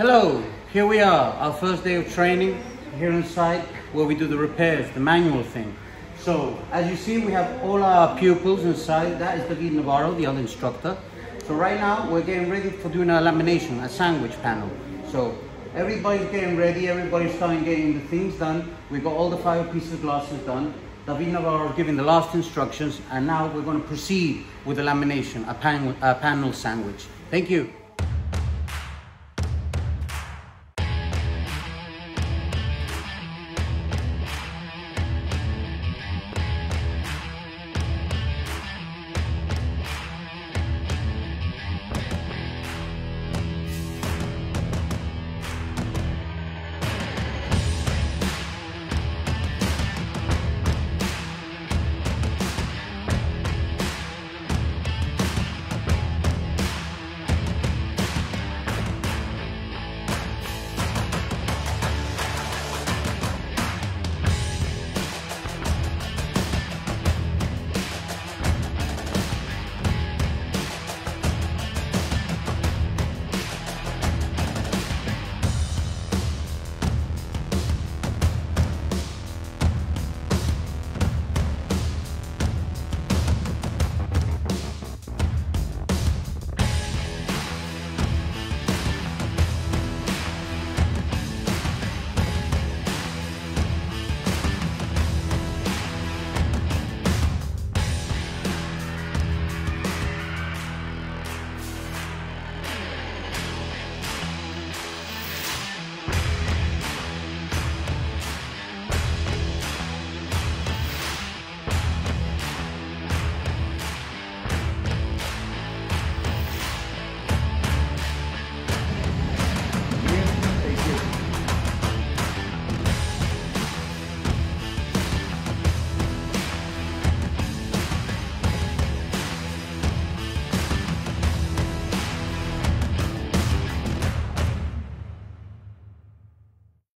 Hello, here we are, our first day of training here inside where we do the repairs, the manual thing. So, as you see, we have all our pupils inside. That is David Navarro, the other instructor. So right now, we're getting ready for doing a lamination, a sandwich panel. So everybody's getting ready, everybody's starting getting the things done. We've got all the five pieces of glasses done. David Navarro is giving the last instructions, and now we're going to proceed with the lamination, a, pan a panel sandwich. Thank you.